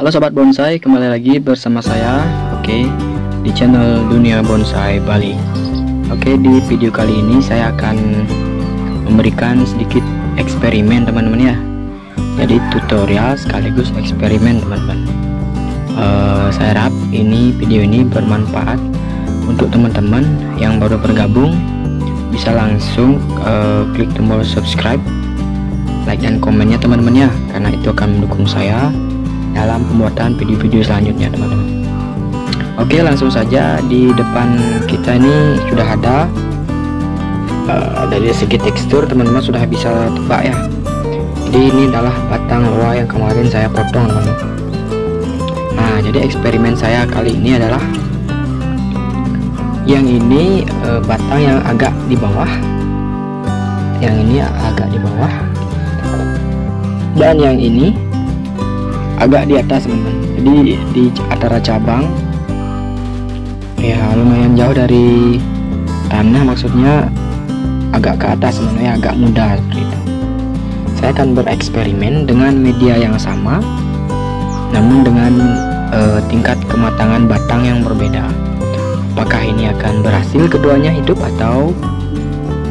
Halo sobat bonsai, kembali lagi bersama saya, oke, okay, di channel Dunia Bonsai Bali. Oke, okay, di video kali ini saya akan memberikan sedikit eksperimen teman-teman ya. Jadi tutorial sekaligus eksperimen teman-teman. Uh, saya harap ini video ini bermanfaat untuk teman-teman yang baru bergabung bisa langsung uh, klik tombol subscribe like dan komennya teman-teman ya karena itu akan mendukung saya dalam pembuatan video-video selanjutnya teman-teman. Oke langsung saja di depan kita ini sudah ada uh, dari segi tekstur teman-teman sudah bisa tebak ya. Jadi ini adalah batang loa yang kemarin saya potong teman-teman. Nah jadi eksperimen saya kali ini adalah yang ini uh, batang yang agak di bawah. Yang ini agak di bawah. Dan yang ini agak di atas teman-teman. Jadi di antara cabang ya lumayan jauh dari tanah maksudnya agak ke atas sebenarnya agak mudah gitu. Saya akan bereksperimen dengan media yang sama namun dengan uh, tingkat kematangan batang yang berbeda. Apakah ini akan berhasil keduanya hidup atau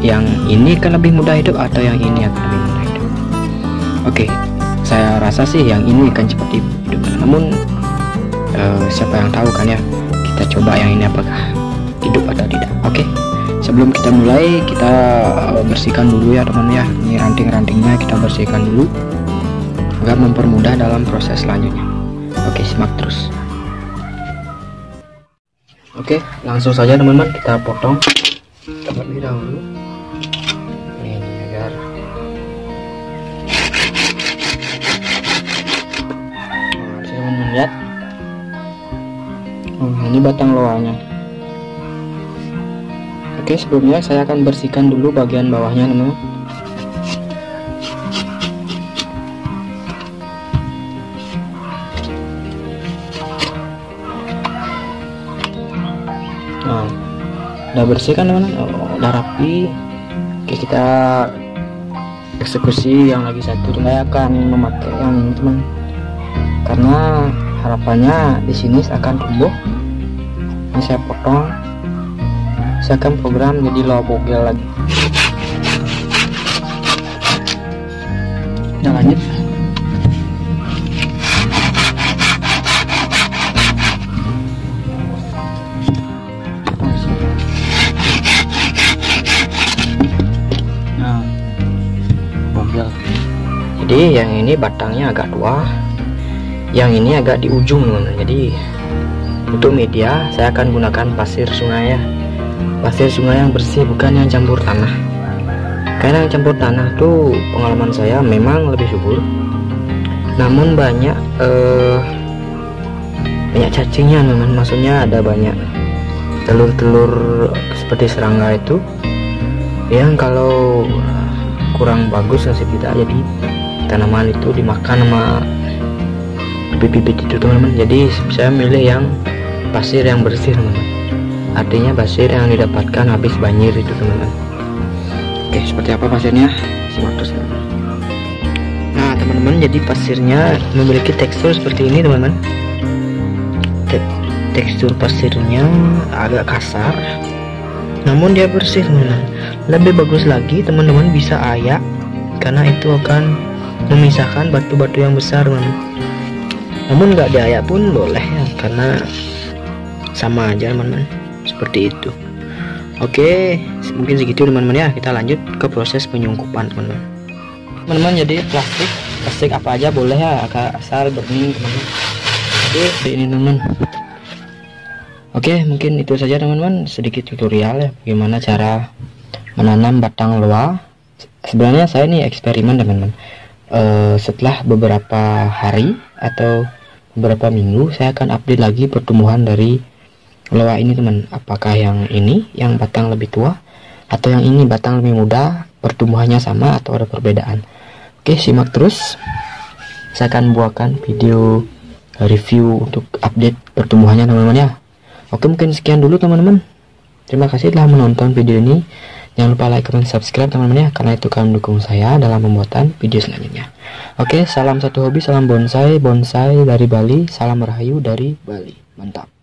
yang ini akan lebih mudah hidup atau yang ini akan lebih mudah hidup? Oke saya rasa sih yang ini akan cepat hidup. Namun uh, siapa yang tahu kan ya kita coba yang ini apakah hidup atau tidak. Oke okay. sebelum kita mulai kita eh, bersihkan dulu ya teman ya. Ini ranting-rantingnya kita bersihkan dulu agar mempermudah dalam proses selanjutnya. Oke okay, simak terus. Oke okay, langsung saja teman-teman kita potong terlebih dahulu ini batang loanya. Oke sebelumnya saya akan bersihkan dulu bagian bawahnya teman nah udah bersih kan teman oh, udah rapi. Oke kita eksekusi yang lagi satu. Saya akan memakai yang ini teman. Karena harapannya di sini akan tumbuh ini saya potong. Saya akan program jadi low bogel lagi. Lanjut. Nah bogel. Jadi yang ini batangnya agak tua yang ini agak di ujung teman jadi untuk media saya akan gunakan pasir sungai ya. Pasir sungai yang bersih bukan yang campur tanah. Karena yang campur tanah tuh pengalaman saya memang lebih subur. Namun banyak eh, banyak cacingnya teman maksudnya ada banyak telur-telur seperti serangga itu yang kalau kurang bagus nasib kita jadi tanaman itu dimakan sama bibit-bibit itu teman-teman. Jadi saya milih yang pasir yang bersih teman-teman. Artinya pasir yang didapatkan habis banjir itu teman-teman. Oke seperti apa pasirnya? Simak terus teman-teman nah teman-teman jadi pasirnya memiliki tekstur seperti ini teman-teman. Te tekstur pasirnya agak kasar namun dia bersih teman-teman. Lebih bagus lagi teman-teman bisa ayak karena itu akan memisahkan batu-batu yang besar teman-teman. Namun nggak diayak pun boleh ya karena sama aja teman-teman. Seperti itu. Oke mungkin segitu teman-teman ya. Kita lanjut ke proses penyungkupan teman-teman. Teman-teman jadi plastik plastik apa aja boleh ya asal bening teman-teman. Oke ini teman-teman. Oke mungkin itu saja teman-teman. Sedikit tutorial ya bagaimana cara menanam batang loa. Sebenarnya saya ini eksperimen teman-teman. Uh, setelah beberapa hari atau beberapa minggu saya akan update lagi pertumbuhan dari loa ini teman apakah yang ini yang batang lebih tua atau yang ini batang lebih muda pertumbuhannya sama atau ada perbedaan? Oke simak terus. Saya akan buatkan video review untuk update pertumbuhannya teman-teman ya. Oke mungkin sekian dulu teman-teman. Terima kasih telah menonton video ini. Jangan lupa like, comment, subscribe teman-teman ya Karena itu kalian mendukung saya dalam pembuatan video selanjutnya. Oke, salam satu hobi, salam bonsai Bonsai dari Bali, salam rahayu dari Bali. Mantap